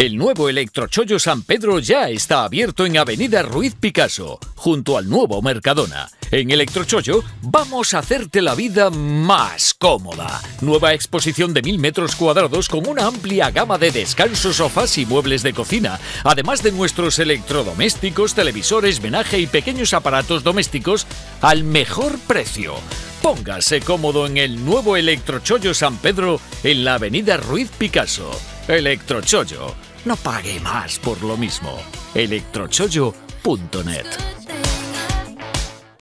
El nuevo Electrochollo San Pedro ya está abierto en Avenida Ruiz Picasso, junto al nuevo Mercadona. En Electrochollo vamos a hacerte la vida más cómoda. Nueva exposición de mil metros cuadrados con una amplia gama de descansos, sofás y muebles de cocina, además de nuestros electrodomésticos, televisores, menaje y pequeños aparatos domésticos al mejor precio. Póngase cómodo en el nuevo Electrochollo San Pedro en la Avenida Ruiz Picasso. Electrochollo no pague más por lo mismo. electrochollo.net